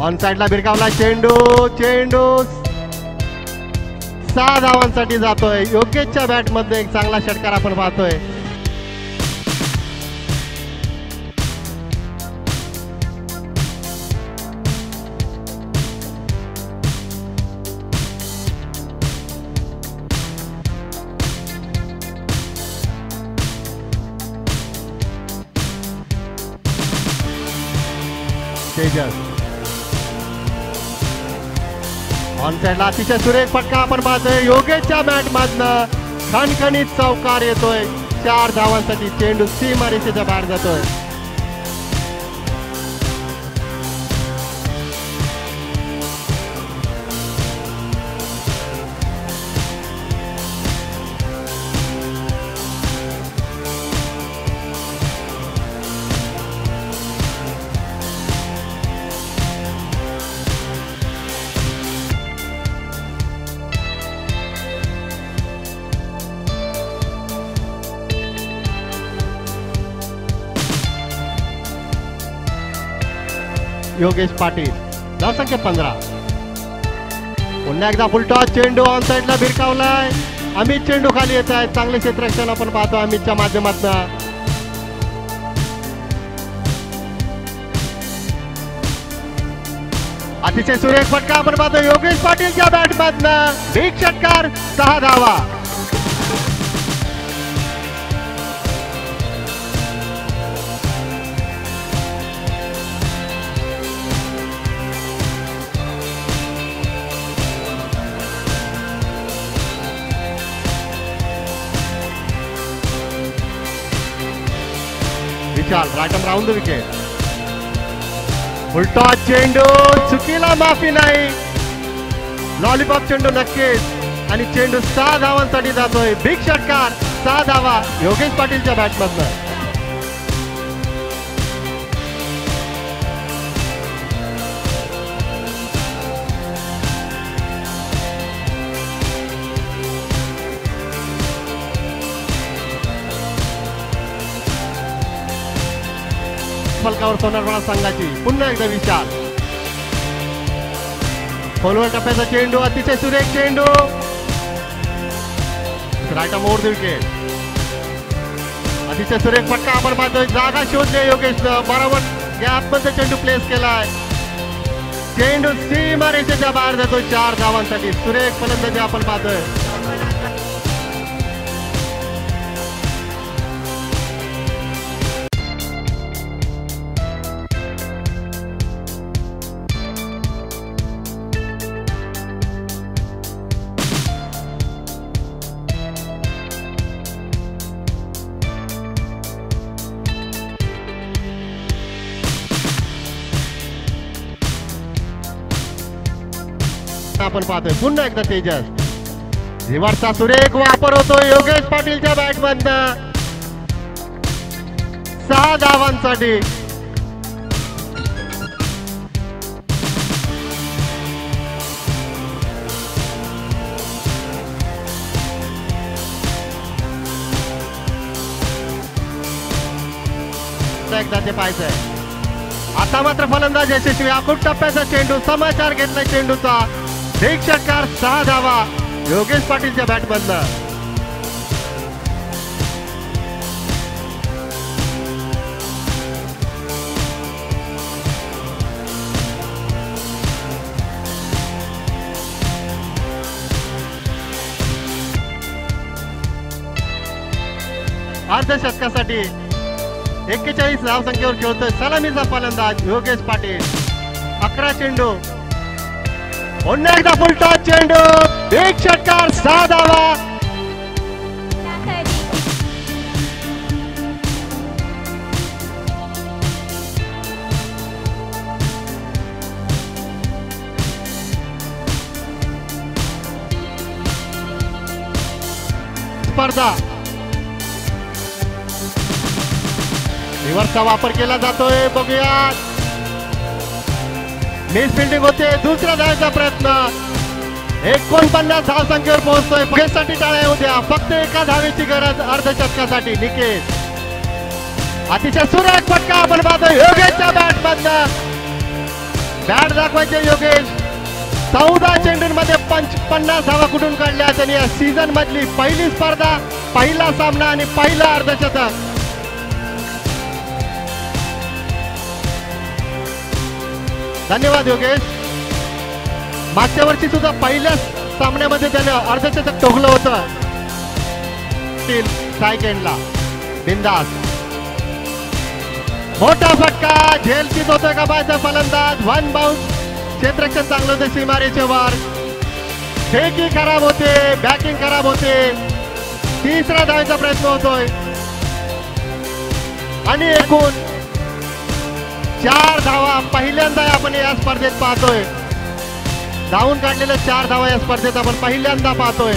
On साईडला भिरकावला चेंडू चेंडू. सहा धावांसाठी जातोय. योगेशच्या बॅटमध्ये एक चांगला षटकार आपण पाहतोय. तेजस. ऑन साइडला अतिशय सुरेख फटका आपण पाहतोय योगेशच्या बॅट मधनं खणखणीत चौकार येतोय। चार धावांसाठी चेंडू सीमा रेषेच्या बाहेर जातोय। योगेश पाटील. धावसंख्या पंधरा. पुन्हा एकदा फुलटॉस चेंडू ऑन साइडला भिरकावलाय. अमित चेंडू खाली येत आहे चांगले क्षेत्ररक्षण आपण पाहतो अमितच्या माध्यमातून. अतिशय सुरेख फटका आपण पाहतो योगेश पाटीलच्या बॅट मधनं. बिग षटकार सहा धावा. विशाल रायटम राऊंड विकेट उलटा चेंडू चुकीला माफी नाही. लॉलीपॉप चेंडू नक्कीच. आणि चेंडू सहा धावांसाठी जातोय. बिग षटकार सहा धावा. योगेश पाटीलच्या बॅटमधनं फलकावर सोनारवाडा संघाची. पुन्हा एकदा विचार खोलवर टप्प्याचा चेंडू अतिशय सुरेख चेंडू. रायटा मोर विकेट अतिशय सुरेख फटका आपण पाहतोय. जागा शोधले योगेश. बरोबर गॅपमध्ये चेंडू प्लेस केलाय. चेंडू सीमा रेषेच्या बाहेर जातो चार धावांसाठी सुरेख फलंदाजी आपण पाहतोय. आपण पाहतोय. पुन्हा एकदा तेजस. रिव्हर्सचा सुरेख वापर होतो योगेश पाटीलच्या बॅट मधन सहा धावांसाठी. एकदा ते पाहायचंय. आता मात्र फलंदाज यशस्वी. आखूट टप्प्याचा चेंडू समाचार घेतलाय चेंडूचा. एक षटकार सहा धावा योगेश पाटीलच्या बॅटमधनं अर्धशतकासाठी एक्केचाळीस धावसंख्येवर खेळतोय सलामीचा फलंदाज योगेश पाटील. अकरा चेंडू. पुन्हा एकदा फुलटा चेंडू. एक षटकार सहा धावा स्पर्धा. रिव्हर्सचा वापर केला जातोय. बघूया मिस फिल्डिंग होते दुसऱ्या जायचा प्रयत्न. एकोणपन्नास धावसंख्येवर पोहोचतोय. पगेसाठी टाळ्या उद्या. फक्त एका धावेची गरज अर्धशतकासाठी निकेत अतिशय सुरेख फटका आपण पाहतो योगेशच्या बॅट मधन. बॅट दाखवायचे योगेश. चौदा चेंडूंमध्ये पंच पन्नास धावा कुठून काढल्या? त्यांनी या सीझन मधली पहिली स्पर्धा पहिला सामना आणि पहिला अर्धशतक. धन्यवाद योगेश. मागच्या वर्षी सुद्धा पहिल्या सामन्यामध्ये त्याने अर्धशतक टोकलं होतं. सायकेंडला बिंदास. मोठा फटका झेलकीत होतोय का बायचा फलंदाज? वन बाउन्स क्षेत्रक्षण चांगलं होतं सीमारेचे वर. फेकी खराब होते बॅटिंग खराब होते. तिसरा धावायचा प्रयत्न होतोय. आणि एकूण चार धावा. पहिल्यांदा आपण या स्पर्धेत पाहतोय. धावून काढलेल्या चार धावा या स्पर्धेत आपण पहिल्यांदा पाहतोय.